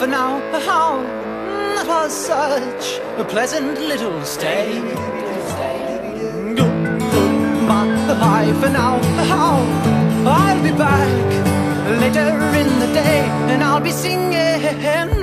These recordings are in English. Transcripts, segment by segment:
for now, how that was such a pleasant little stay. Goodbye for now, how I'll be back later in the day and I'll be singing.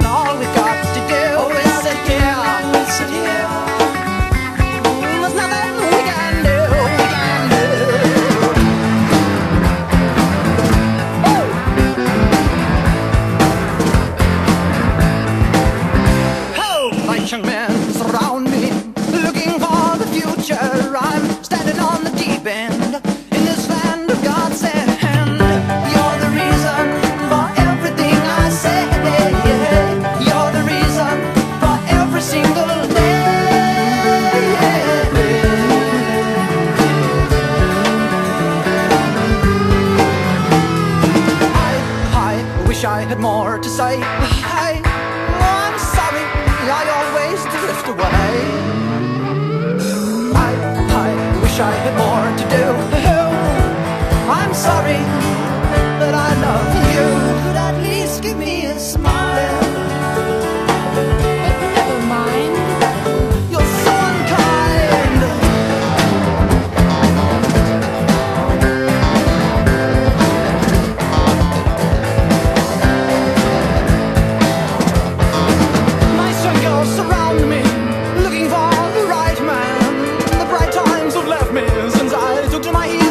Wish I had more to say. I, I'm sorry, I always drift away. I, I wish I had more to do. to my ears.